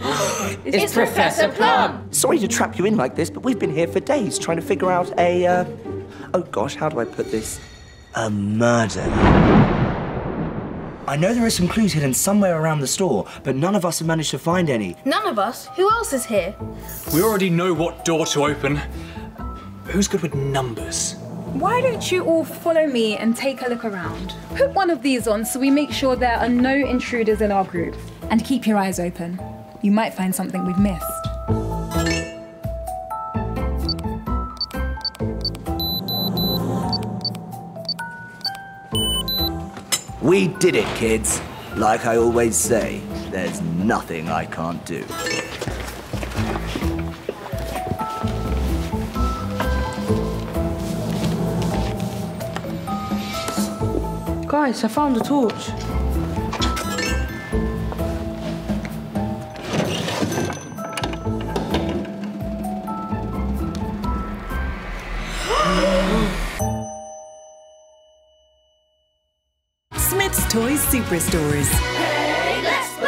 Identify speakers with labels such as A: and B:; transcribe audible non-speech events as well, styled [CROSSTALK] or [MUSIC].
A: [GASPS] It's, Professor Plum.
B: Sorry to trap you in like this, but we've been here for days trying to figure out a, uh, oh gosh, how do I put this? A murder. I know there are some clues hidden somewhere around the store, but none of us have managed to find any.
C: None of us? Who else is here?
D: We already know what door to open. Who's good with numbers?
E: Why don't you all follow me and take a look around? Put one of these on so we make sure there are no intruders in our group. And keep your eyes open. You might find something we've missed.
B: We did it, kids. Like I always say, there's nothing I can't do.
A: Guys, I found a torch.
F: Smyths Toys Superstores. Hey,